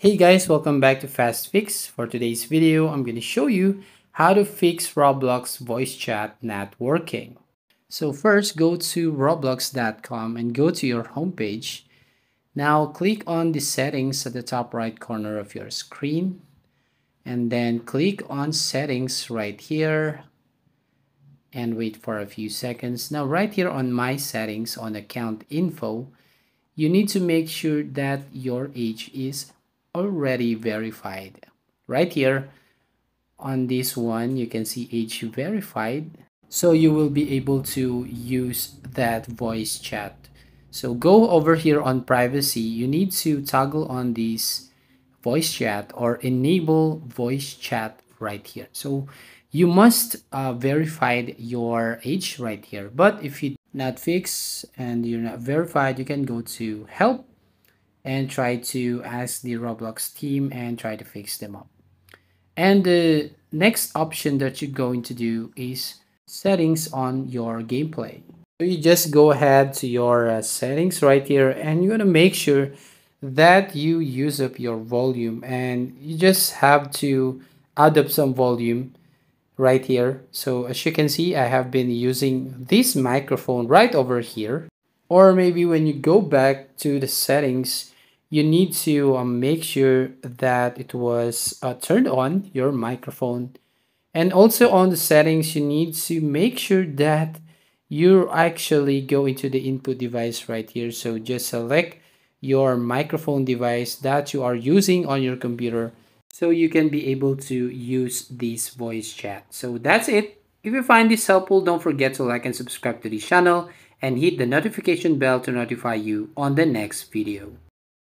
Hey guys, welcome back to Fast Fix. For today's video, I'm going to show you how to fix Roblox voice chat not working. So first, go to roblox.com and go to your homepage. Now click on the settings at the top right corner of your screen and then click on settings right here and wait for a few seconds. Now right here on my settings on account info, you need to make sure that your age is already verified. Right here on this one, you can see age verified. So you will be able to use that voice chat. So go over here on privacy. You need to toggle on this voice chat or enable voice chat right here. So you must uh, verify your age right here. But if you not fix and you're not verified, you can go to help and try to ask the Roblox team and try to fix them up. And the next option that you're going to do is settings on your gameplay. So you just go ahead to your uh, settings right here and you're to make sure that you use up your volume and you just have to add up some volume right here. So as you can see, I have been using this microphone right over here. Or maybe when you go back to the settings, you need to um, make sure that it was uh, turned on your microphone. And also on the settings you need to make sure that you actually go into the input device right here. So just select your microphone device that you are using on your computer so you can be able to use this voice chat. So that's it. If you find this helpful don't forget to like and subscribe to the channel and hit the notification bell to notify you on the next video